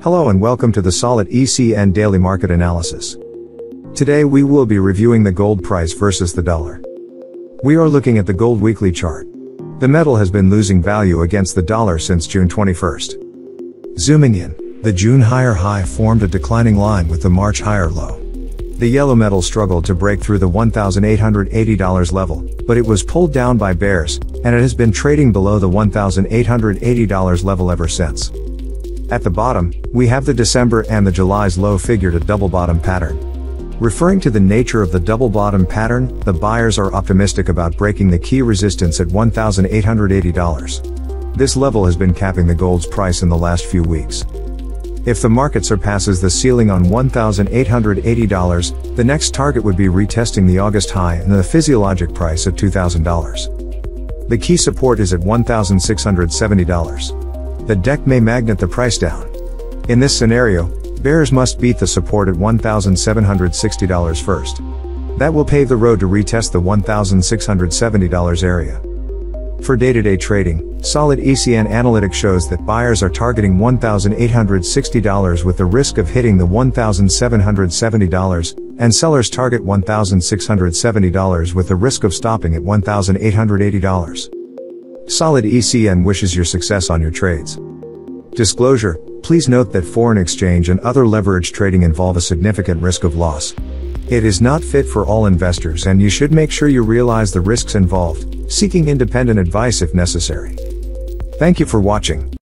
Hello and welcome to the Solid ECN Daily Market Analysis. Today we will be reviewing the gold price versus the dollar. We are looking at the gold weekly chart. The metal has been losing value against the dollar since June 21st. Zooming in, the June higher high formed a declining line with the March higher low. The yellow metal struggled to break through the $1,880 level, but it was pulled down by bears, and it has been trading below the $1,880 level ever since. At the bottom, we have the December and the July's low figured a double bottom pattern. Referring to the nature of the double bottom pattern, the buyers are optimistic about breaking the key resistance at $1,880. This level has been capping the gold's price in the last few weeks. If the market surpasses the ceiling on $1,880, the next target would be retesting the August high and the physiologic price at $2,000. The key support is at $1,670. The deck may magnet the price down. In this scenario, bears must beat the support at $1,760 first. That will pave the road to retest the $1,670 area. For day-to-day trading, solid ECN analytics shows that buyers are targeting $1,860 with the risk of hitting the $1,770, and sellers target $1,670 with the risk of stopping at $1,880. Solid ECN wishes your success on your trades. Disclosure, please note that foreign exchange and other leverage trading involve a significant risk of loss. It is not fit for all investors and you should make sure you realize the risks involved, seeking independent advice if necessary. Thank you for watching.